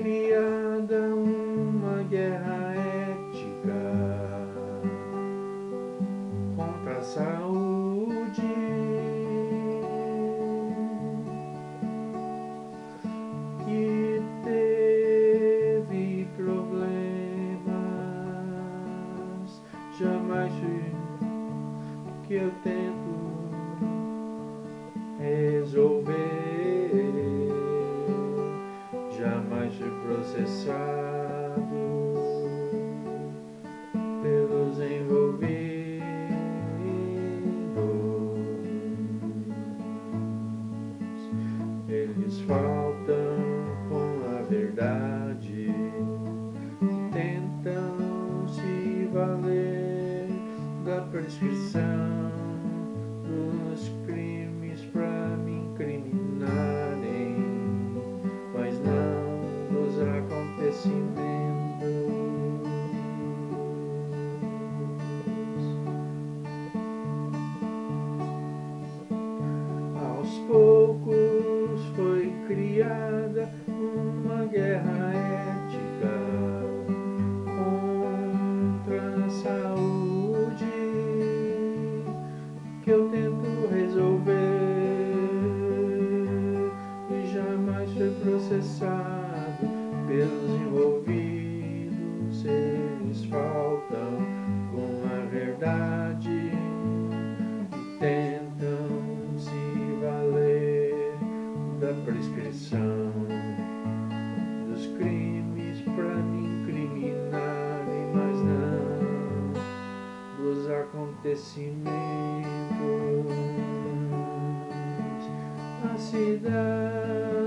criada uma guerra ética contra a saúde. Que teve problemas, jamais que eu tento resolver, processado pelos envolvidos. Eles faltam com a verdade, tentam se valer da prescrição dos crimes acontecimentos. Crimes para me incriminarem, mas não dos acontecimentos. A cidade